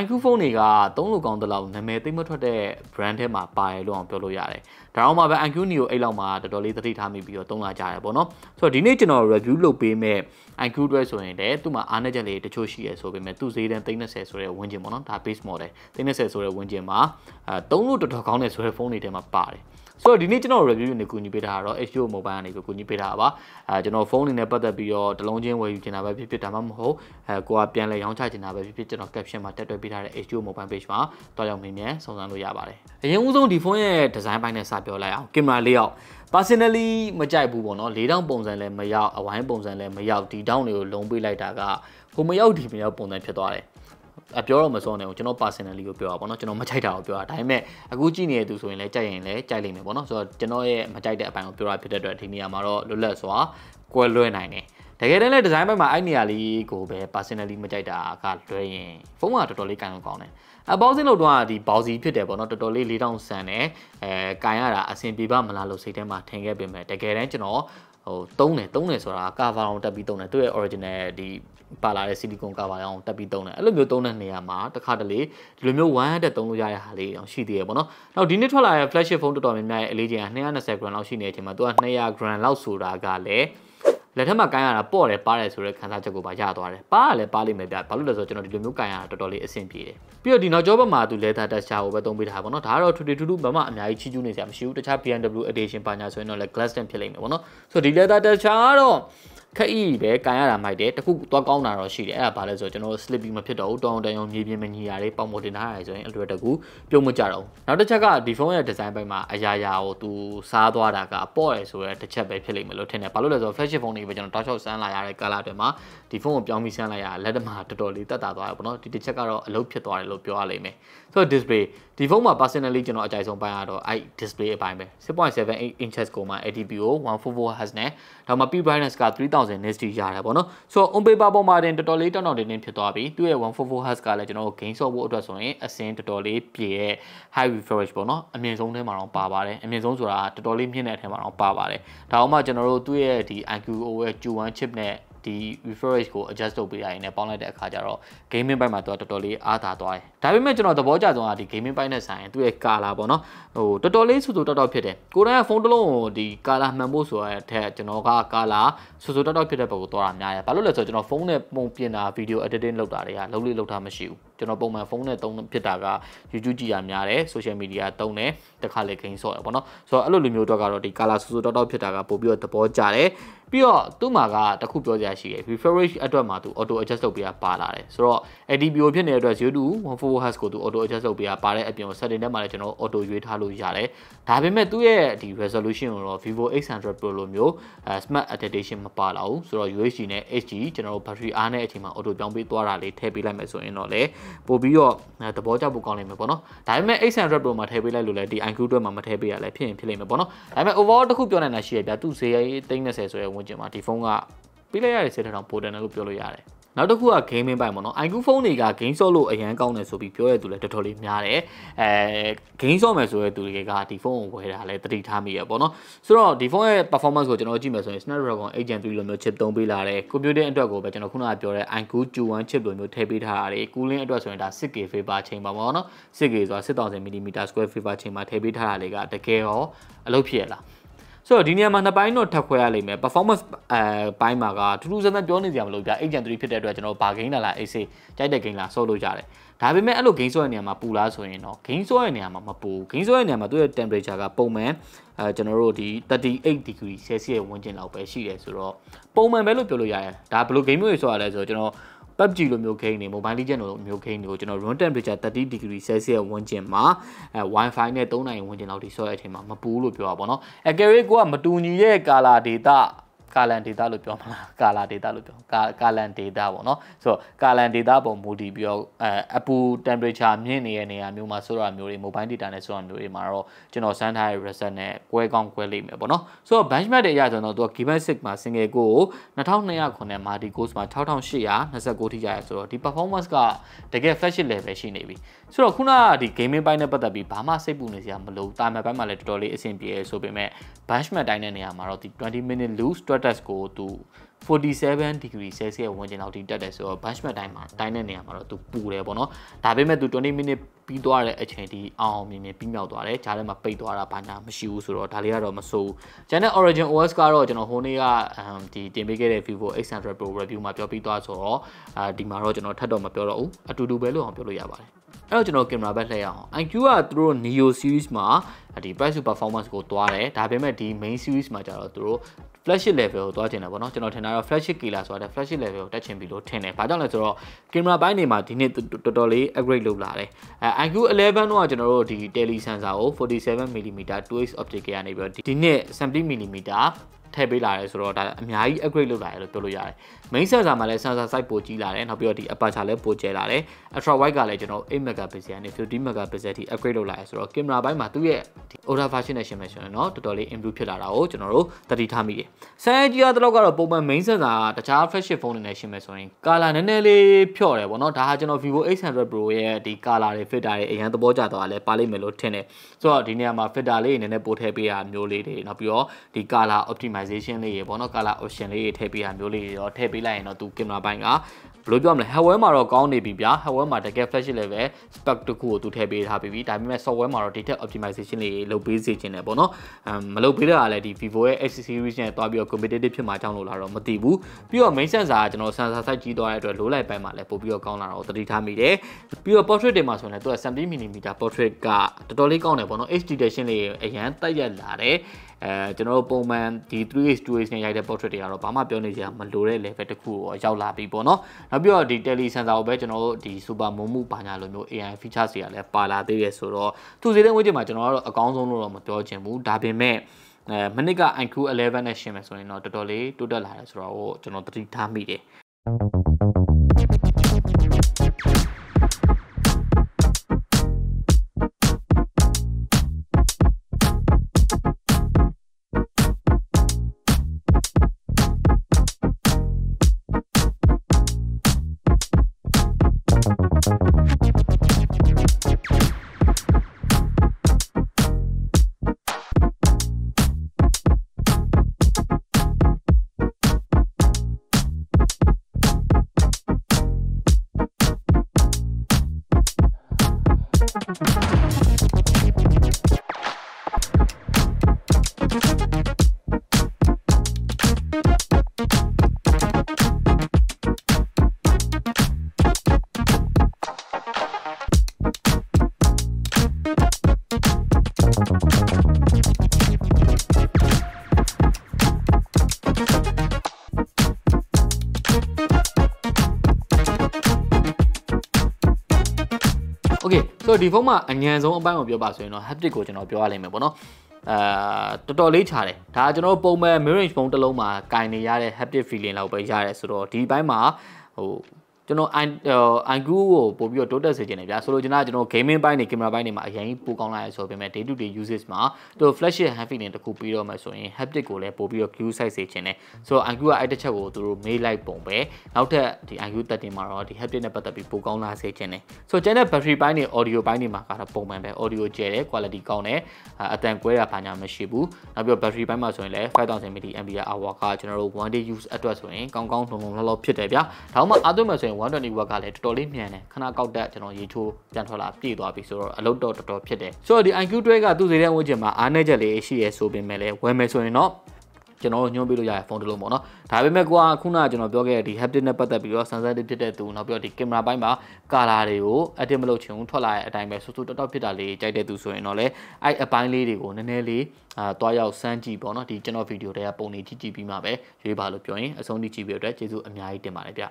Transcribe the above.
iQ phone တွေကသုံးလို့ကောင်းတဲ့လောက်နာမည်သိမ့်မထွက်တဲ့ brand ထဲမှာပါတယ်လို့အောင်ပြောလို့ရတယ်ဒါတော့မှပဲ iQ Neo အဲ့လောက်မှာတော်တော်လေးသတိထားမိပြီးတော့သုံးလာကြတယ်ပေါ့နော်ဆိုတော့ဒီနေ့ကျွန်တော် review လုပ်ပေးမဲ့ iQ အတွက်ဆိုရင်လည်းသူ့မှာအားနည်းချက်လေးတချို့ရှိရဆိုပေမဲ့သူ့ဈေးတန်း30ဆိုတဲ့ဝန်းကျင်ပေါ့နော်ဒါ base model 30ဆိုတဲ့ဝန်းကျင်မှာအဲသုံးလို့တော်တော်ကောင်းတဲ့ဆိုတဲ့ဖုန်းတွေထဲမှာပါတယ် ဆိုတော့ဒီနေ့ကျွန်တော် review နဲ့ကူညီပေးထားတာတော့ HDO mobile ကနေကူညီပေးထားတာပါအဲကျွန်တော်ဖုန်းအနေနဲ့ပတ်သက်ပြီးတော့တလုံးချင်းဝယ်ယူချင်တာပဲဖြစ်ဖြစ်ဒါမှမဟုတ်အဲကိုကပြန်လဲရောင်းချချင်တာပဲဖြစ်ဖြစ်ကျွန်တော် caption မှာတက်တွဲပေးထားတဲ့ HDO mobile page မှာတွားရောက်မြင်မြန်စုံစမ်းလို့ရပါတယ်အရင်ဦးဆုံးဒီဖုန်းရဲ့ design ပိုင်းနဲ့စပြောလိုက်အောင်ကင်မရာလေးယောက် personally မကြိုက်ဘူးပေါ့နော်လေးတောင်ပုံစံလည်းမရောက်အဝိုင်းပုံစံလည်းမရောက်ဒီတောင်တွေကိုလုံးပေးလိုက်တာကဟိုမရောက်ဒီမရောက်ပုံစံဖြစ်သွားတယ်အ ပြောတော့မစောနဲ့ကျွန်တော် personally ကိုပြောတာပေါ့နော်ကျွန်တော်မကြိုက်တာကိုပြောတာဒါပေမဲ့အခုကြည့်နေတဲ့သူဆိုရင်လည်းကြိုက်ရင်လည်းကြိုက်လိမ့်မယ်ပေါ့နော်ဆိုတော့ကျွန်တော်ရဲ့မကြိုက်တဲ့အပိုင်းကိုပြောတာဖြစ်တဲ့အတွက်ဒီနေရာမှာတော့လွတ်လပ်စွာကွဲလွဲနိုင်တယ်တကယ်တမ်းလည်းဒီဇိုင်းဘက်မှာအဲ့နေရာလေးကိုပဲ personally မကြိုက်တာကလွဲရင်ဖုန်းကတော်တော်လေးကန်လို့ကောင်းတယ်အပေါင်းစင်းလို့တော့ဒီဘောက်စီဖြစ်တယ်ပေါ့နော်တော်တော်လေး၄တောင်ဆန်တယ်အဲကန်ရတာအဆင်ပြေပါမလားလို့စိတ်ထဲမှာထင်ခဲ့ပေမဲ့တကယ်တမ်းကျွန်တော် ဟိုတုံးတယ်တုံးတယ်ဆိုတာကာဗာအောင်တက်ပြီးတုံးတယ်သူ့ရဲ့ original ဒီပါလာတဲ့ဆီလီကွန်ကာဗာအောင်တက်ပြီးတုံးတယ်အဲ့လိုမျိုးတုံးတဲ့နေရာမှာတစ်ခါတလေဒီလိုမျိုး100တက်တုံးလို့ရတဲ့ဟာလေးအောင်ရှိသေးတယ်ပေါ့နော်နောက်ဒီနေ့ထွက်လာတဲ့ flagship phone တော်တော်များများရဲ့အလေးချိန်က220 gram လောက်ရှိနေတဲ့အချိန်မှာသူက200 gram လောက်ဆိုတာကလည်း လက်ထက်မှာကိုင်းရတာပေါ့တယ်ပါတယ်ဆိုတဲ့ခံစားချက်ကိုပါရသွားတယ်ပါရလည်းပါလိမ့်မယ်ဗျဘာလို့လဲဆိုတော့ကျွန်တော်ဒီလိုမျိုးကိုင်းရတာတော်တော်လေးအဆင်ပြေတယ်ပြီးတော့ဒီနောက်ကျောဘက်မှာသူ leather texture ကိုပဲသုံးပေးထားပါတော့ဒါကတော့ထူထူထူထူဘာမှအများကြီးချီးကျူးနေစရာမရှိဘူးတခြား BMW edition ပါညာဆိုရင်တော့လည်း glass tint ဖြစ်လိမ့်မယ်ပေါ့နော်ဆိုတော့ဒီ leather texture ကတော့ ခက်ဤပဲကန်ရတာမိုက်တယ်တခုသွားကောင်းတာတော့ရှိတယ်အဲ့ဒါဘာလဲဆိုတော့ကျွန်တော် slippy မဖြစ်တော့ဘူးတောင်းတန်ရုံမြေပြင်မညီရတယ်ပေါင်ပေါ်တင်ထားရတယ်ဆိုရင်အလွယ်တကူပြုံးမကြတော့ဘူးနောက်တစ်ချက်ကဒီဖုန်းရဲ့ design ဘက်မှာအရာရာကိုသူစားသွားတာကပေါ့ရယ်ဆိုရဲတစ်ချက်ပဲဖြစ်လိမ့်မယ်လို့ထင်တယ်ဘာလို့လဲဆိုတော့ flagship ဖုန်းတွေပဲကျွန်တော်တောက်လျှောက်စမ်းလာရတဲ့ color တွေမှာဒီဖုန်းကိုပြောင်းပြီးစမ်းလိုက်ရလက်တမှာတော်တော်လေးတက်တာသွားတယ်ပေါ့နော်ဒီတစ်ချက်ကတော့အလုပ်ဖြစ်သွားတယ်လို့ပြောရလိမ့်မယ်ဆိုတော့ display ဒီဖုန်းမှာ personally ကျွန်တော်အကြိုက်ဆုံးပိုင်းကတော့အဲ့ display အပိုင်းပဲ6.78 inches ကိုမှ ATPO 144 Hz နဲ့ဒါမှ peak brightness က3000 nits ရတယ်ပေါ့နော်ဆိုတော့ on paper ပေါ်မှာတင်တော်တော်လေးတောင်းတောင်းတင်းတင်းဖြစ်သွားပြီသူ့ရဲ့144 Hz ကလည်းကျွန်တော်တို့ gain ဆော့ဖို့အတွက်ဆိုရင်အစင်းတော်တော်လေးပြည့်ရဲ့ high refresh ပေါ့နော်အမြင့်ဆုံးထဲမှာတော့ပါပါတယ်အမြင့်ဆုံးဆိုတာတော်တော်လေးမြင့်တဲ့အထဲမှာတော့ပါပါတယ်ဒါအောင်မှကျွန်တော်တို့သူ့ရဲ့ဒီ IQO ရဲ့ Q1 chip နဲ့ ဒီ refresh ကို adjust လုပ်ပေးရရင်လည်းပေါင်းလိုက်တဲ့အခါကျတော့ gaming ဘက်မှာသူကတော်တော်လေးအားသာသွားတယ်။ဒါပေမဲ့ကျွန်တော်သဘောကျဆုံးကဒီ gaming ဘက်နဲ့ဆိုင်ရင်သူ့ရဲ့ color ပေါ့နော်။ဟိုတော်တော်လေးဆူဆူတောက်တောက်ဖြစ်တယ်။ကိုယ်တိုင်ကဖုန်းတစ်လုံးကိုဒီ color မှန်ဖို့ဆိုရတဲ့ထက်ကျွန်တော်က color ဆူဆူတောက်တောက်ဖြစ်တဲ့ဘက်ကိုသွားတာများတယ်။ဘာလို့လဲဆိုတော့ကျွန်တော်ဖုန်းနဲ့ပုံပြင်တာ video editing လုပ်တာတွေကလုံးလေးလုပ်တာမရှိဘူး။ကျွန်တော်ပုံမှန်ဖုန်းနဲ့သုံးဖြစ်တာက YouTube ကြည့်ရများတယ် social media သုံးတယ်တခါလေ gain ဆော့ရပေါ့နော်။ဆိုတော့အဲ့လိုလူမျိုးတော့ကတော့ဒီ color ဆူဆူတောက်တောက်ဖြစ်တာကပို့ပြီးတော့သဘောကျတယ်။ပြီးတော့သူ့မှာကတခုပြောစရာရှိတယ် refresh အတွက်မှာသူ auto adjust လုပ်ပေးရပါလာတယ်ဆိုတော့ ADPO ဖြစ်နေတဲ့အတွက်0 to 144 Hz ကိုသူ auto adjust လုပ်ပေးရပါတဲ့အပြင် setting ထဲမှာလည်းကျွန်တော် auto ရွေးထားလို့ရတယ်ဒါပေမဲ့သူ့ရဲ့ဒီ resolution ကိုတော့ Vivo X100 Pro လိုမျိုး smart adaptation မပါလာဘူးဆိုတော့ UHD နဲ့ HD ကျွန်တော်တို့ battery အားနဲ့အချိန်မှာ auto ပြောင်းပေးသွားတာလေးထည့်ပေးလိုက်မယ်ဆိုရင်တော့လေပို့ပြီးတော့သဘောကျဖို့ကောင်းလိမ့်မယ်ပေါ့နော်ဒါပေမဲ့ X100 Pro မှာထည့်ပေးလိုက်လို့လည်းဒီ iQ အတွက်မှာမထည့်ပေးရလဲဖြစ်ရင်ဖြစ်လိမ့်မယ်ပေါ့နော်ဒါပေမဲ့ overall တစ်ခုပြောနိုင်တာရှိရပြသူ့ဈေးရေး30ဆိုရဲဝန်းကျင်မှာဒီဖုန်းကပေးလိုက်ရတဲ့စေတထောင်ပိုတယ်လို့ပြောလို့ရတယ်နောက်တစ်ခုက gaming ပိုင်းပေါ့နော် iQ phone တွေက game ဆော့လို့အရန်ကောင်းတယ်ဆိုပြီးပြောရတဲ့သူလည်းတော်တော်လေးများတယ်အဲ game ဆော့မယ်ဆိုတဲ့သူတွေကဒီဖုန်းကိုဝယ်တာလည်းတတိထားမိရပေါ့နော်ဆိုတော့ဒီဖုန်းရဲ့ performance ကိုကျွန်တော်ကြည့်မယ်ဆိုရင် Snapdragon 8 Gen 3လိုမျိုး chip သုံးပေးလာတယ် computing အတွက်ကိုပဲကျွန်တော်ခုနကပြောတဲ့ iQ Q1 chip လိုမျိုးထည့်ပေးထားတာတွေ cooling အတွက်ဆိုရင်ဒါ 6K vapor ချိန်ပါပေါ့နော် 6K ဆိုတာ 6000 mm square vapor ချိန်မှာထည့်ပေးထားတာတွေကတကယ်ရောအလုပ်ဖြစ်ရလား ဆိုတော့ဒီနေရာမှာနှစ်ပိုင်းတော့ထပ်ခွဲရလိမ့်မယ် performance အဲပိုင်းမှာကထူးထူးဆန်းဆန်းပြောနေကြမလို့ဗျာ Agent 3ဖြစ်တဲ့အတွက်ကျွန်တော်ဘာဂိမ်းလာလား AC ကြိုက်တဲ့ဂိမ်းလာဆော့လို့ရတယ်ဒါပေမဲ့အဲ့လိုဂိမ်းဆော့တဲ့နေရာမှာပူလားဆိုရင်တော့ဂိမ်းဆော့တဲ့နေရာမှာမပူဂိမ်းဆော့တဲ့နေရာမှာသူ့ရဲ့ temperature ကပုံမှန်အဲကျွန်တော်တို့ဒီ38 degree Celsius ဝန်းကျင်လောက်ပဲရှိတယ်ဆိုတော့ပုံမှန်ပဲလို့ပြောလို့ရတယ်ဒါဘယ်လိုဂိမ်းမျိုးတွေဆော့ရလဲဆိုတော့ကျွန်တော် PUBG လိုမျိုး game တွေ Mobile Legends လိုမျိုး game တွေကိုကျွန်တော် room temperature 30 degree Celsius ဝန်းကျင်မှာအဲ Wi-Fi နဲ့3နိုင်ဝန်းကျင်လောက်ထိဆော့ရတဲ့အချိန်မှာမပူးလို့ပြောတာပေါ့နော်အဲ carry ကိုကမတူညီရဲ့ color data ကာလန် data လို့ပြောမှာလားကာလာ data လို့ပြောကာကာလန် data ပေါ့နော်ဆိုတော့ကာလန် data ပုံမူတည်ပြီးတော့အဲအပူ temperature မြင့်နေတဲ့နေရာမျိုးမှာဆိုတာမျိုးတွေ mobile data နဲ့ဆိုတာမျိုးတွေမှာတော့ကျွန်တော်စမ်းထားတဲ့ reset နဲ့ကွဲကောင်းကွဲလိမ့်မယ်ပေါ့နော်ဆိုတော့ benchmark တွေအရဆိုတော့သူက given 6မှာ single ကို2200ခုနဲ့ multi course မှာ6829ထိကြရဆိုတော့ဒီ performance ကတကယ် flagship level ရှိနေပြီဆိုတော့ခုနကဒီ gaming ပိုင်းနဲ့ပတ်သက်ပြီးဘာမှစိတ်ပူနေစရာမလိုတာမန်ပိုင်းမှာလည်းတော်တော်လေးအဆင်ပြေဆိုပေမဲ့ benchmark တိုင်းတဲ့နေရာမှာတော့ဒီ20 minute loose stress test ကိုသူ47 degree celsius ဝန်းကျင်လောက်ထိတက်တယ်ဆိုတော့ benchmark တိုင်းမှာတိုင်းတဲ့နေရာမှာတော့သူပူတယ်ပေါ့နော်ဒါပေမဲ့သူ20 minute ပြီးသွားတဲ့အချိန်ဒီအောင်အောင်မြင်မြင်ပြီးမြောက်သွားတယ်ဂျားထဲမှာပိတ်သွားတာဘာညာမရှိဘူးဆိုတော့ဒါလေးကတော့မစိုးဘူးကျန်တဲ့ Origin OS ကတော့ကျွန်တော်ဟိုနေ့ကဒီတင်ပေးခဲ့တဲ့ Vivo X100 Pro review မှာပြောပြီးသွားဆိုတော့အာဒီမှာတော့ကျွန်တော်ထပ်တော့မပြောတော့ဘူးအတူတူပဲလို့အောင်ပြောလို့ရပါတယ်အဲ့တော့ကျွန်တော်ကင်မရာဘက်လှည့်ရအောင် IQ ကသူတို့ Neo series မှာဒီ price to performance ကိုတွားတယ်ဒါပေမဲ့ဒီ main series မှာကျတော့သူတို့ flagship level ကိုသွားချင်တယ်ပေါ့နော်ကျွန်တော်ထင်တာတော့ flagship killer ဆိုတာ flagship level ကိုတက်ချင်ပြီလို့ထင်တယ်။ဘာကြောင့်လဲဆိုတော့ကင်မရာပိုင်းတွေမှာဒီနေ့တော်တော်လေး upgrade လုပ်လာတယ်။အဲ IQ 11တော့ကျွန်တော်တို့ဒီ tele sensor ကို 47mm 2x optic ကနေပြီးတော့ဒီနေ့ 70mm ထည့်ပေးလာတယ်ဆိုတော့ဒါအများကြီး upgrade လုပ်လာတယ်လို့ပြောလို့ရတယ်။ main sensor မှာလည်း sensor size ပိုကြီးလာတယ်နောက်ပြီးတော့ဒီ aperture လည်းပိုကျယ်လာတယ်။ ultra wide ကလည်းကျွန်တော်8 megapixel ကနေ50 megapixel ထိ upgrade လုပ်လာတယ်ဆိုတော့ကင်မရာဘိုင်းမှာသူ့ရဲ့ဒီ ultra version နဲ့ရှင်းမယ်ဆိုရင်တော့တော်တော်လေး improve ဖြစ်လာတာကိုကျွန်တော်တို့သတိထားမိတယ်။ဆန်ကြီးရတော့ကတော့ပုံမှန် main sensor ကတခြား flagship phone တွေနဲ့ရှင်းမယ်ဆိုရင် color နည်းနည်းလေးဖြော့တယ်ပေါ့နော်။ဒါဟာကျွန်တော် Vivo X100 Pro ရဲ့ဒီ color တွေ filter တွေအရင်သဘောကျသွားတယ်ပါလိမ့်မယ်လို့ထင်တယ်။ဆိုတော့ဒီနေရာမှာ filter လေးတွေနည်းနည်းပို့ထည့်ပေးရမျိုးလေးတွေနောက်ပြီးတော့ဒီ color optimization လေးတွေပေါ့နော် color option လေးတွေထည့်ပေးရမျိုးလေးတွေတော့ထည့်ပေးလိုက်ရင်တော့သူကင်မရာဘိုင်းကဘယ်လိုပြောမလဲ hardware မှာတော့ကောင်းနေပြီဗျာ hardware မှာတကယ် flash level spec တခုကိုသူထည့်ပေးထားပြီးပြီဒါပေမဲ့ software မှာတော့ data optimization လေးလုပ်ပေးစေချင်တယ်ပေါ့နော်အမ်မလုပ်ပေးတာကလည်းဒီ Vivo ရဲ့ X series နဲ့တွားပြီးတော့ competitive ဖြစ်မှာကြောင်းလို့လာတော့မသိဘူးပြီးတော့ main sensor ကကျွန်တော် sensor size ကြီးသွားတဲ့အတွက် low light ပိုင်းမှာလည်းပို့ပြီးတော့ကောင်းလာတော့သတိထားမိတယ်ပြီးတော့ portrait တွေမှာဆိုရင်လည်းသူက 70mm portrait ကတော်တော်လေးကောင်းတယ်ပေါ့နော် HD detection လေးအရန်တက်ရက်လာတယ် အဲကျွန်တော်တို့ပုံမှန်ဒီ 3H 2H နဲ့ရိုက်တဲ့ portrait တွေကတော့ဘာမှပြောနေစရာမလိုတဲ့ level တစ်ခုကိုရောက်လာပြီပေါ့နော်နောက်ပြီးတော့ဒီ tele sensor ကိုပဲကျွန်တော်တို့ဒီ super momo ဘာညာလိုမျိုး AI features တွေကလည်းပါလာသေးတယ်ဆိုတော့သူစီတဲ့ဝေးချိန်မှာကျွန်တော်ကတော့အကောင်းဆုံးလို့တော့မပြောချင်ဘူးဒါပေမဲ့အဲမနစ်က IQ 11နဲ့ရှင်းမယ်ဆိုရင်တော့တော်တော်လေးတိုးတက်လာတယ်ဆိုတော့ကျွန်တော်သတိထားမိတယ် Thank ဆိုတော့ဒီဖုန်းမှာအញ្ញံဆုံးအပိုင်းကိုပြောပါဆိုရင်တော့ haptic ကိုကျွန်တော်ပြောရလိမ့်မယ်ပေါ့နော်အာတော်တော်လေးခြားတယ်ဒါကကျွန်တော်ပုံမှန် mirror ဖုန်းတစ်လုံးမှာကင်နေရတဲ့ haptic feeling လောက်ပဲရတယ်ဆိုတော့ဒီဘိုင်းမှာဟို ကျွန်တော် IQ ကိုပို့ပြီးတော့တိုးတက်စေချင်တယ်ဗျာဆိုလိုချင်တာကျွန်တော် gaming ဘိုင်းနေကင်မရာဘိုင်းနေမှာအရင်ပိုကောင်းလာရဆိုပေမဲ့ day to day usage မှာသူ flash hand feeling တခုပြီးတော့မှဆိုရင် haptic ကိုလည်းပို့ပြီးတော့ view size စေချင်တယ်ဆိုတော့ IQ ကအဲ့တစ်ချက်ကိုသူတို့မေးလိုက်ပုံပဲနောက်ထပ်ဒီ IQ 13မှာတော့ဒီ haptic နဲ့ပတ်သက်ပြီးပိုကောင်းလာစေချင်တယ်ဆိုတော့ကျန်တဲ့ battery ဘိုင်းနေ audio ဘိုင်းနေမှာကတော့ပုံမှန်ပဲ audio ကျယ်တယ် quality ကောင်းတယ်အတန်ကွဲတာဘာညာမရှိဘူးနောက်ပြီးတော့ battery ဘိုင်းမှာဆိုရင်လည်း5000 mAh ကကျွန်တော်တို့ one day use အတွက်ဆိုရင်ကောင်းကောင်းလုံလုံလောက်လောက်ဖြစ်တယ်ဗျာဒါမှမအားသွင်းမယ်ဆိုရင်120 watt ကလည်းတော်တော်လေးမြန်တယ်ခဏကောက်တက်ကျွန်တော်ရေချိုးပြန်ထွက်လာပြည့်သွားပြီဆိုတော့အလုပ်တော့တော်တော်ဖြစ်တယ်ဆိုတော့ဒီ IQ တွဲကသူ့စေတဲ့ဝန်းကျင်မှာအားနည်းချက်လေးရှိရဲဆိုပေမဲ့လည်းဝယ်မယ်ဆိုရင်တော့ကျွန်တော်ညွှန်းပေးလို့ရတဲ့ဖုန်းတစ်လုံးပေါ့နော်ဒါပေမဲ့ကိုကခုနကကျွန်တော်ပြောခဲ့တဲ့ဒီ haptic နဲ့ပတ်သက်ပြီးတော့ sensitive ဖြစ်တဲ့သူနောက်ပြီးတော့ဒီ camera ဘိုင်းမှာ color တွေကို edit မလုပ်ချင်ဘူးထွက်လာတဲ့အတိုင်းပဲဆူဆူတောက်တောက်ဖြစ်တာလေးကြိုက်တဲ့သူဆိုရင်တော့လေအဲ့အပိုင်းလေးတွေကိုနည်းနည်းလေးအာတွားရောက်စမ်းကြည့်ပေါ့နော်ဒီကျွန်တော်ဗီဒီယိုတွေကပုံနေကြည့်ကြည့်ပြီးမှပဲရွေးပါလို့ပြောရင်အဆုံးထိကြည့်ပြီးတော့ကျေးဇူးအများကြီးတင်ပါတယ်ဗျ